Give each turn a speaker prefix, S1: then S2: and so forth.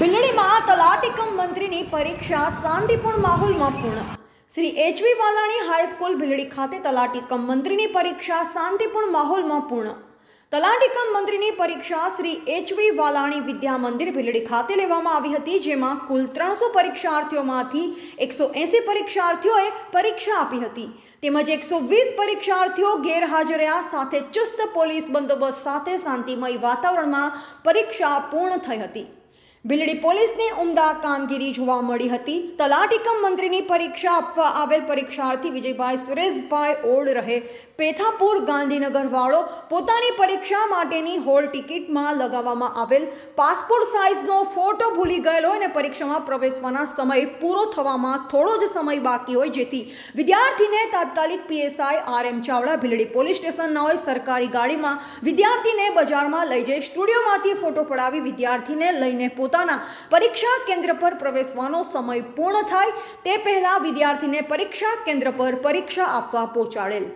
S1: બિલડીમાં તલાટીકમ મંત્રીની પરીક્ષા શાંતિપૂર્ણ માહોલમાં પૂર્ણ. Shri HV Valani high school Bhildi ખાતે તલાટીકમ મંત્રીની પરીક્ષા શાંતિપૂર્ણ માહોલમાં પૂર્ણ. તલાટીકમ મંત્રીની પરીક્ષા શ્રી એચવી વાલાણી વિદ્યા મંદિર ભીલડી ખાતે લેવામાં આવી હતી, જેમાં કુલ ત્રણસો પરીક્ષાર્થીઓમાંથી એકસો એંસી પરીક્ષાર્થીઓએ પરીક્ષા આપી હતી. તેમજ એકસો વીસ પરીક્ષાર્થીઓ ગેરહાજર રહ્યા સાથે ચુસ્ત પોલીસ બંદોબસ્ત સાથે શાંતિમય વાતાવરણમાં પરીક્ષા પૂર્ણ થઈ હતી. બિલડી પોલીસની ઉમદા કામગીરી જોવા મળી હતી. તલાટીકમ મંત્રીની પરીક્ષા આપવા આવેલ પરીક્ષાર્થી વિજયભાઈ સુરેશભાઈ ઓડ રહે. પેથાપુર ગાંધીનગર વાળો પોતાની પરીક્ષા માટેની હોલ ટિકિટમાં લગાવવામાં આવેલ. પાસપોર્ટ સાઇઝનો ફોટો ભૂલી ગયેલો અને પરીક્ષામાં પ્રવેશવાના સમય પૂરો થવામાં થોડો જ સમય બાકી હોય જેથી વિદ્યાર્થીને તાત્કાલિક PSI R M Chavda Bhildi police સ્ટેશનના હોય સરકારી ગાડીમાં વિદ્યાર્થીને બજારમાં લઈ જઈ સ્ટુડિયોમાંથી ફોટો પડાવી વિદ્યાર્થીને લઈને પોતાના પરીક્ષા કેન્દ્ર પર પ્રવેશવાનો સમય પૂર્ણ થાય તે પહેલાં વિદ્યાર્થીને પરીક્ષા કેન્દ્ર પર પરીક્ષા આપવા પહોંચાડેલ.